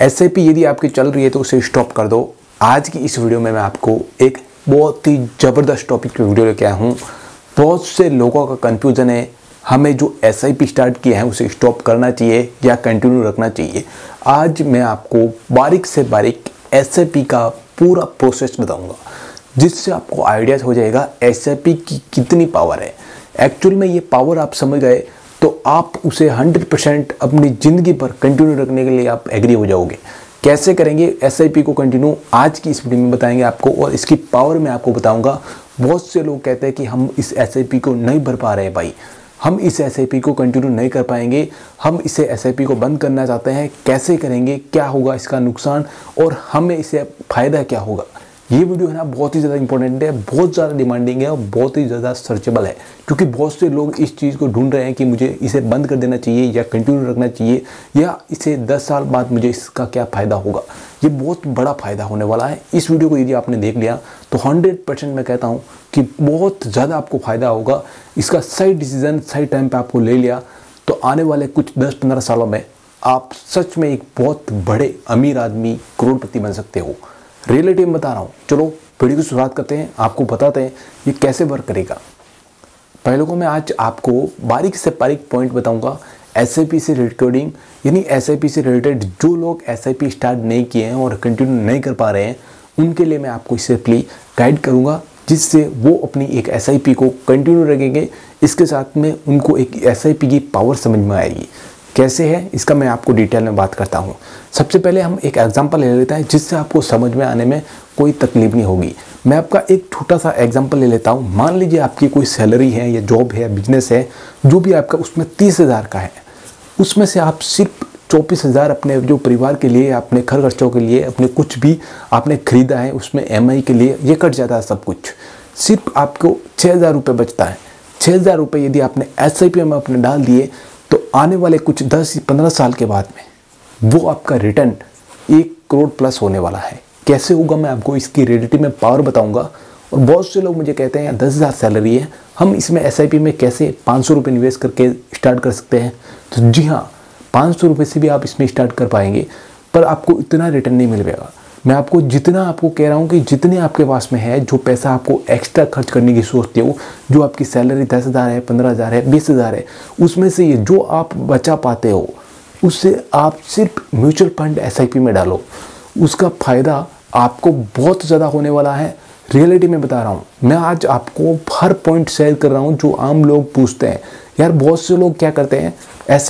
SIP यदि आपकी चल रही है तो उसे स्टॉप कर दो। आज की इस वीडियो में मैं आपको एक बहुत ही ज़बरदस्त टॉपिक की वीडियो लेके आया हूँ। बहुत से लोगों का कन्फ्यूज़न है। हमें जो एसआईपी स्टार्ट किया है उसे स्टॉप करना चाहिए या कंटिन्यू रखना चाहिए। आज मैं आपको बारीक से बारीक एसआईपी का पूरा प्रोसेस बताऊँगा, जिससे आपको आइडियाज़ हो जाएगा एसआईपी की कितनी पावर है। एक्चुअल में ये पावर आप समझ गए तो आप उसे 100 परसेंट अपनी ज़िंदगी पर कंटिन्यू रखने के लिए आप एग्री हो जाओगे। कैसे करेंगे? एसआईपी को कंटिन्यू आज की इस वीडियो में बताएँगे आपको और इसकी पावर मैं आपको बताऊँगा। बहुत से लोग कहते हैं कि हम इस एसआईपी को नहीं भर पा रहे भाई। हम इस एसआईपी को कंटिन्यू नहीं कर पाएँगे। हम इसे एस को बंद करना चाहते हैं। कैसे करेंगे? क्या होगा इसका नुकसान? और हमें इसे फ़ायदा क्या होगा? ये वीडियो है ना, बहुत ही ज़्यादा इंपॉर्टेंट है, बहुत ज़्यादा डिमांडिंग है और बहुत ही ज़्यादा सर्चेबल है। क्योंकि बहुत से लोग इस चीज़ को ढूंढ रहे हैं कि मुझे इसे बंद कर देना चाहिए या कंटिन्यू रखना चाहिए या इसे 10 साल बाद मुझे इसका क्या फ़ायदा होगा। ये बहुत बड़ा फ़ायदा होने वाला है। इस वीडियो को यदि आपने देख लिया तो हंड्रेड परसेंट मैं कहता हूँ कि बहुत ज़्यादा आपको फ़ायदा होगा। इसका सही डिसीज़न सही टाइम पर आपको ले लिया। तो आने वाले कुछ दस पंद्रह सालों में आप सच में एक बहुत बड़े अमीर आदमी करोड़पति बन सकते हो। रियलिटी में बता रहा हूँ। चलो वीडियो की शुरुआत करते हैं, आपको बताते हैं, ये कैसे वर्क करेगा। पहले को मैं आज आपको बारीक से बारीक पॉइंट बताऊँगा। एस से रिकॉर्डिंग यानी एस से रिलेटेड जो लोग एसआईपी स्टार्ट नहीं किए हैं और कंटिन्यू नहीं कर पा रहे हैं, उनके लिए मैं आपको सिंपली गाइड करूँगा, जिससे वो अपनी एक एसआईपी को कंटिन्यू रखेंगे। इसके साथ में उनको एक एसआईपी की पावर समझ में आएगी। कैसे है, इसका मैं आपको डिटेल में बात करता हूँ। सबसे पहले हम एक एग्जांपल ले लेते हैं, जिससे आपको समझ में आने में कोई तकलीफ़ नहीं होगी। मैं आपका एक छोटा सा एग्जांपल ले लेता हूँ। मान लीजिए आपकी कोई सैलरी है या जॉब है बिज़नेस है, जो भी आपका उसमें तीस हज़ार का है। उसमें से आप सिर्फ़ चौबीस हज़ार अपने जो परिवार के लिए, अपने घर खर्चों के लिए, अपने कुछ भी आपने ख़रीदा है, उसमें एमआई के लिए, ये कट जाता है सब कुछ। सिर्फ़ आपको छः हज़ार रुपये बचता है। छः हज़ार रुपये यदि आपने एस में अपने डाल दिए तो आने वाले कुछ दस, पंद्रह साल के बाद में वो आपका रिटर्न एक करोड़ प्लस होने वाला है। कैसे होगा मैं आपको इसकी रेडिटी में पावर बताऊँगा। और बहुत से लोग मुझे कहते हैं दस हज़ार सैलरी है। हम इसमें एसआईपी में कैसे पाँच सौ रुपये निवेश करके स्टार्ट कर सकते हैं? तो जी हाँ पाँच सौ रुपये से भी आप इसमें स्टार्ट कर पाएँगे। पर आपको इतना रिटर्न नहीं मिल पाएगा। मैं आपको जितना आपको कह रहा हूँ कि जितने आपके पास में है, जो पैसा आपको एक्स्ट्रा खर्च करने की सोचते हो, जो आपकी सैलरी दस हज़ार है, पंद्रह हज़ार है, बीस हज़ार है, उसमें से ये जो आप बचा पाते हो, उससे आप सिर्फ़ म्यूचुअल फंड एसआईपी में डालो। उसका फ़ायदा आपको बहुत ज़्यादा होने वाला है। रियलिटी में बता रहा हूँ, मैं आज आपको हर पॉइंट शेयर कर रहा हूँ जो आम लोग पूछते हैं। यार, बहुत से लोग क्या करते हैं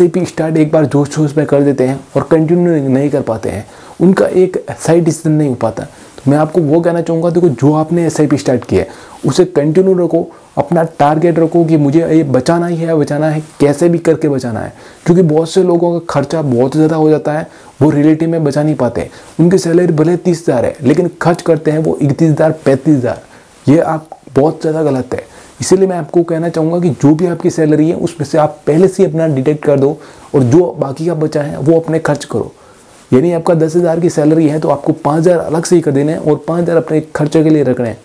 भी स्टार्ट एक बार जोश जोश में कर देते हैं और कंटिन्यू नहीं कर पाते हैं। उनका एक सही डिसीज़न नहीं हो पाता। तो मैं आपको वो कहना चाहूँगा, देखो, जो आपने एसआईपी स्टार्ट किया है, उसे कंटिन्यू रखो, अपना टारगेट रखो कि मुझे ये बचाना ही है, बचाना है, कैसे भी करके बचाना है। क्योंकि बहुत से लोगों का खर्चा बहुत ज़्यादा हो जाता है, वो रिलेटिव में बचा नहीं पाते। उनकी सैलरी भले तीस हज़ार है, लेकिन खर्च करते हैं वो इकतीस हज़ार, पैंतीस हज़ार। ये आप बहुत ज़्यादा गलत है। इसीलिए मैं आपको कहना चाहूँगा कि जो भी आपकी सैलरी है, उसमें से आप पहले से अपना डिटेक्ट कर दो और जो बाकी का बचा है, वो अपने खर्च करो। यानी आपका दस हज़ार की सैलरी है तो आपको पाँच हज़ार अलग से ही कर देने हैं और पाँच हज़ार अपने खर्चे के लिए रखने हैं।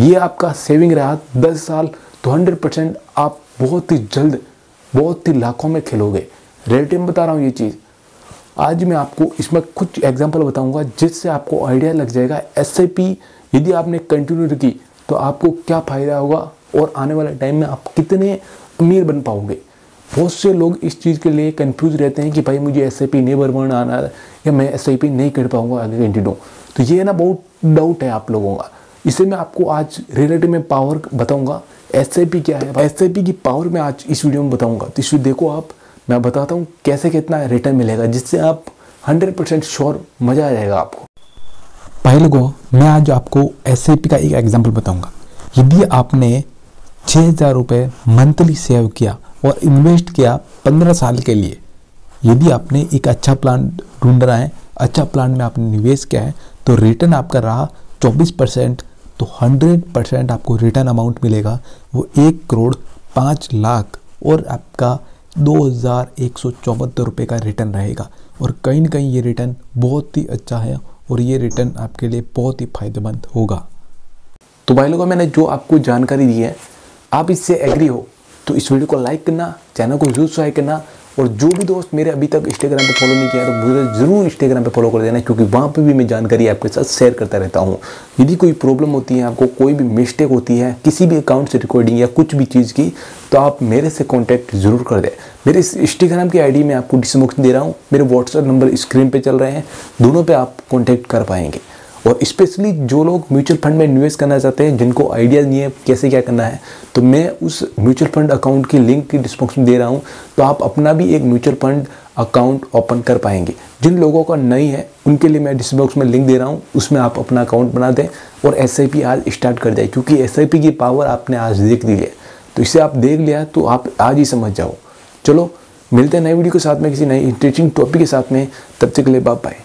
ये आपका सेविंग रहा। दस साल तो हंड्रेड परसेंट आप बहुत ही जल्द, बहुत ही लाखों में खेलोगे। रिलेटिव बता रहा हूँ ये चीज़। आज मैं आपको इसमें कुछ एग्ज़ाम्पल बताऊँगा जिससे आपको आइडिया लग जाएगा। एसआईपी यदि आपने कंटिन्यू की तो आपको क्या फ़ायदा होगा और आने वाले टाइम में आप कितने अमीर बन पाओगे। बहुत से लोग इस चीज़ के लिए कंफ्यूज रहते हैं कि भाई मुझे एस आई पी नहीं भरवाना आना या मैं एस आई पी नहीं कर पाऊँगा आगे कंटिन्यू तो ये ना बहुत डाउट है आप लोगों का। इसे मैं आपको आज रिलेटिव में पावर बताऊँगा। एस आई पी क्या है? एस आई पी की पावर मैं आज इस वीडियो में बताऊँगा। तो इस देखो आप, मैं बताता हूँ कैसे कितना रिटर्न मिलेगा, जिससे आप हंड्रेड परसेंट श्योर मज़ा आ जाएगा आपको। पहले को मैं आज आपको एस आई पी का एक एग्ज़ाम्पल बताऊँगा। यदि आपने छः हज़ार रुपये मंथली सेव किया और इन्वेस्ट किया पंद्रह साल के लिए। यदि आपने एक अच्छा प्लान ढूंढ रहा है अच्छा प्लान में आपने निवेश किया है तो रिटर्न आपका रहा चौबीस परसेंट तो हंड्रेड परसेंट आपको रिटर्न अमाउंट मिलेगा। वो एक करोड़ पाँच लाख और आपका दो हज़ार एक सौ चौहत्तर रुपये का रिटर्न रहेगा। और कहीं ना कहीं ये रिटर्न बहुत ही अच्छा है और ये रिटर्न आपके लिए बहुत ही फ़ायदेमंद होगा। तो भाई लोगों, मैंने जो आपको जानकारी दी है, आप इससे एग्री हो। तो इस वीडियो को लाइक करना चैनल को ज़रूर सब्सक्राइब करना और जो भी दोस्त मेरे अभी तक इंस्टाग्राम पे फॉलो नहीं किया है तो मुझे ज़रूर इंस्टाग्राम पे फॉलो कर देना, क्योंकि वहाँ पे भी मैं जानकारी आपके साथ शेयर करता रहता हूँ। यदि कोई प्रॉब्लम होती है, आपको कोई भी मिस्टेक होती है, किसी भी अकाउंट से रिकॉर्डिंग या कुछ भी चीज़ की तो आप मेरे से कॉन्टैक्ट ज़रूर कर दें। मेरे इस इंस्टाग्राम की आईडी मैं आपको डिस्क्रिप्शन दे रहा हूँ, मेरे व्हाट्सअप नंबर स्क्रीन पर चल रहे हैं, दोनों पर आप कॉन्टैक्ट कर पाएँगे। और स्पेशली जो लोग म्यूचुअल फंड में इन्वेस्ट करना चाहते हैं, जिनको आइडिया नहीं है कैसे क्या करना है तो मैं उस म्यूचुअल फंड अकाउंट की लिंक की डिस्क्रिप्शन दे रहा हूँ तो आप अपना भी एक म्यूचुअल फंड अकाउंट ओपन कर पाएँगे। जिन लोगों का नहीं है, उनके लिए मैं डिस्क्रिप्शन में लिंक दे रहा हूँ, उसमें आप अपना अकाउंट बना दें और एसआईपी आज स्टार्ट कर जाए, क्योंकि एसआईपी की पावर आपने आज देख ली है। तो इसे आप देख लिया तो आप आज ही समझ जाओ। चलो, मिलते हैं नई वीडियो के साथ में किसी नई इंटरेस्टिंग टॉपिक के साथ में, तब तक के लिए बाय